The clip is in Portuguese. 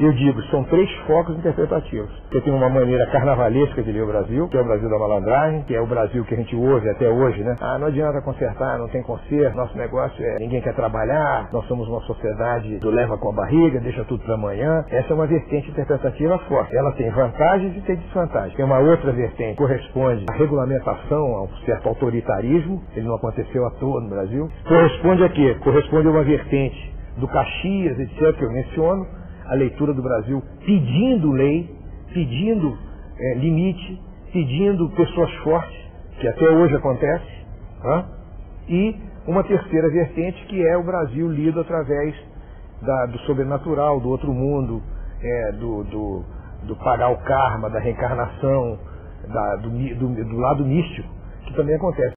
Eu digo, são três focos interpretativos. Você tem uma maneira carnavalesca de ler o Brasil, que é o Brasil da malandragem, que é o Brasil que a gente ouve até hoje, né? Ah, não adianta consertar, não tem conserto, nosso negócio é ninguém quer trabalhar, nós somos uma sociedade do leva com a barriga, deixa tudo para amanhã. Essa é uma vertente interpretativa forte. Ela tem vantagens e tem desvantagens. Tem uma outra vertente que corresponde à regulamentação, a um certo autoritarismo, ele não aconteceu à toa no Brasil. Corresponde a quê? Corresponde a uma vertente do Caxias, etc., que eu menciono, a leitura do Brasil pedindo lei, pedindo é, limite, pedindo pessoas fortes, que até hoje acontece, e uma terceira vertente que é o Brasil lido através da, do sobrenatural, do outro mundo, é, do, do, do, pagar o karma, da reencarnação, da, do, do lado místico, que também acontece.